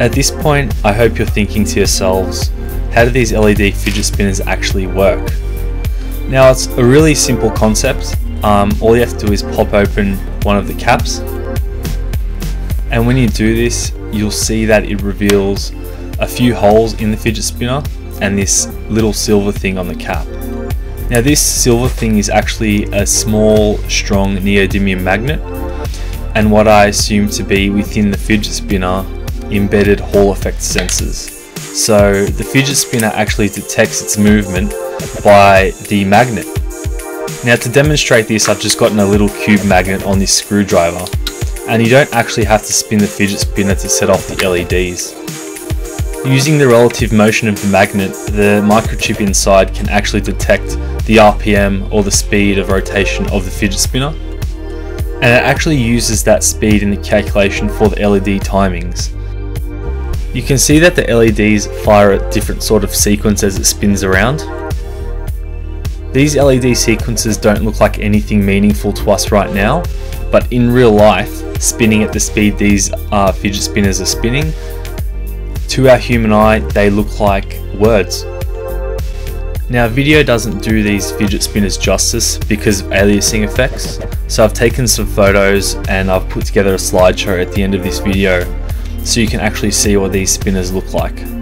At this point, I hope you're thinking to yourselves, how do these LED fidget spinners actually work? Now it's a really simple concept. Um, all you have to do is pop open one of the caps and when you do this you'll see that it reveals a few holes in the fidget spinner and this little silver thing on the cap. Now this silver thing is actually a small strong neodymium magnet and what I assume to be within the fidget spinner embedded Hall effect sensors. So the fidget spinner actually detects its movement by the magnet. Now to demonstrate this I've just gotten a little cube magnet on this screwdriver and you don't actually have to spin the fidget spinner to set off the LEDs. Using the relative motion of the magnet, the microchip inside can actually detect the RPM or the speed of rotation of the fidget spinner and it actually uses that speed in the calculation for the LED timings. You can see that the LEDs fire a different sort of sequence as it spins around. These LED sequences don't look like anything meaningful to us right now, but in real life, spinning at the speed these uh, fidget spinners are spinning, to our human eye, they look like words. Now video doesn't do these fidget spinners justice because of aliasing effects, so I've taken some photos and I've put together a slideshow at the end of this video so you can actually see what these spinners look like.